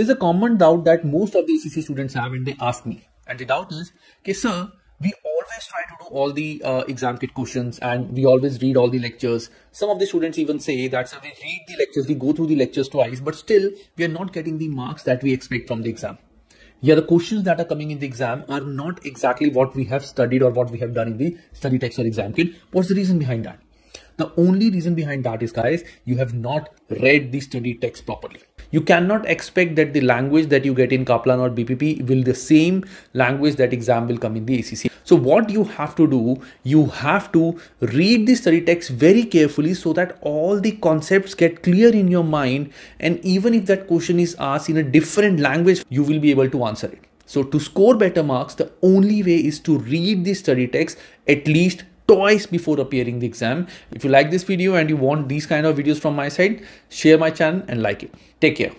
There's a common doubt that most of the ACCA students have and they ask me. And the doubt is, okay, sir, we always try to do all the uh, exam kit questions and we always read all the lectures. Some of the students even say that sir, we read the lectures, we go through the lectures twice, but still we are not getting the marks that we expect from the exam. Yeah, the questions that are coming in the exam are not exactly what we have studied or what we have done in the study text or exam kit. What's the reason behind that? The only reason behind that is guys, you have not read the study text properly. You cannot expect that the language that you get in Kaplan or BPP will the same language that exam will come in the ACCA. So what you have to do, you have to read the study text very carefully so that all the concepts get clear in your mind. And even if that question is asked in a different language, you will be able to answer it. So to score better marks, the only way is to read the study text at least twice before appearing the exam. If you like this video and you want these kind of videos from my side, share my channel and like it. Take care.